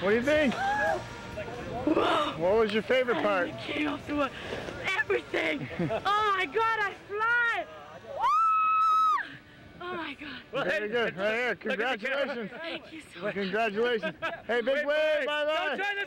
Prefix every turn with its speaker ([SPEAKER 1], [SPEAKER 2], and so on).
[SPEAKER 1] What do you think? What was your favorite part?
[SPEAKER 2] The. Everything. oh my God, I fly. Woo! Oh my God.
[SPEAKER 1] Very good. Right here. Congratulations.
[SPEAKER 2] Thank you so much.
[SPEAKER 1] Congratulations. Hey, big wave. Bye bye.
[SPEAKER 3] Don't try.